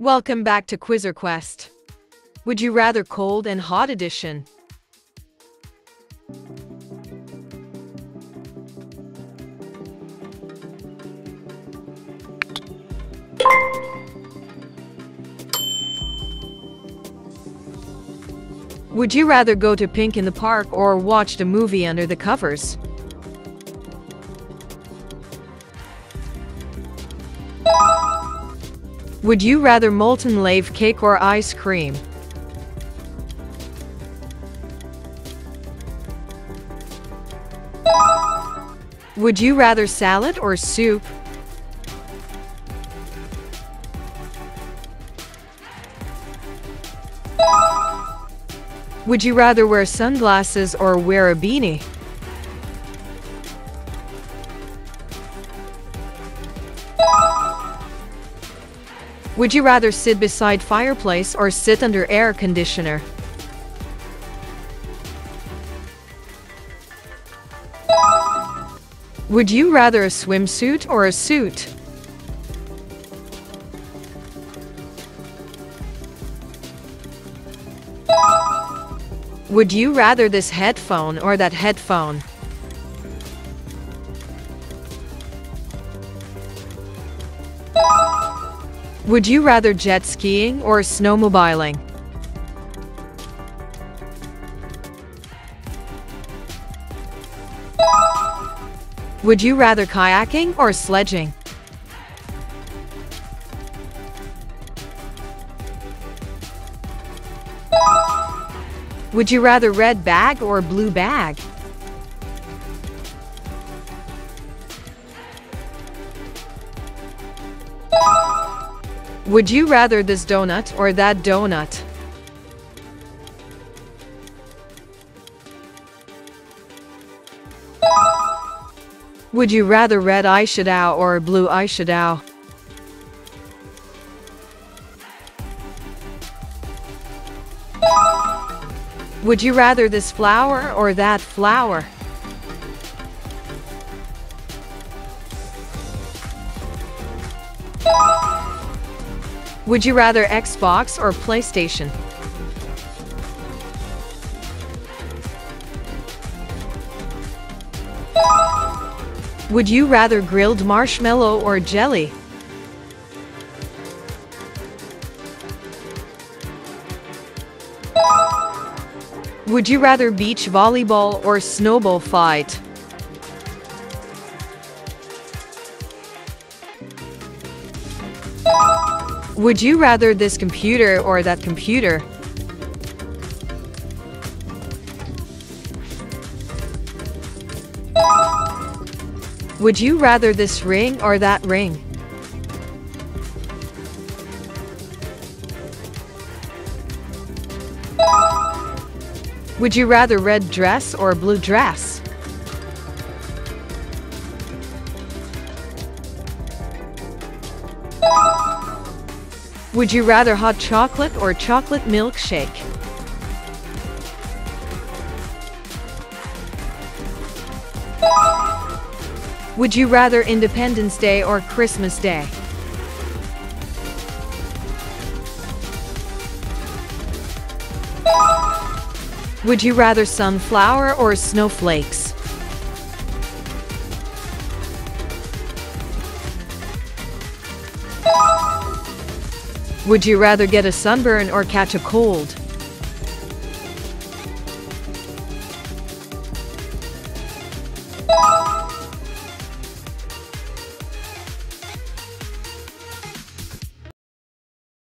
Welcome back to Quizzer Quest. Would you rather cold and hot edition? Would you rather go to Pink in the Park or watch the movie under the covers? Would you rather molten lave cake or ice cream? Would you rather salad or soup? Would you rather wear sunglasses or wear a beanie? Would you rather sit beside fireplace or sit under air conditioner? Would you rather a swimsuit or a suit? Would you rather this headphone or that headphone? Would you rather jet skiing or snowmobiling? Would you rather kayaking or sledging? Would you rather red bag or blue bag? Would you rather this donut or that donut? Would you rather red eyeshadow or blue eyeshadow? Would you rather this flower or that flower? Would you rather Xbox or PlayStation? Would you rather grilled marshmallow or jelly? Would you rather beach volleyball or snowball fight? Would you rather this computer or that computer? Would you rather this ring or that ring? Would you rather red dress or blue dress? Would you rather hot chocolate or chocolate milkshake? Would you rather Independence Day or Christmas Day? Would you rather sunflower or snowflakes? Would you rather get a sunburn or catch a cold?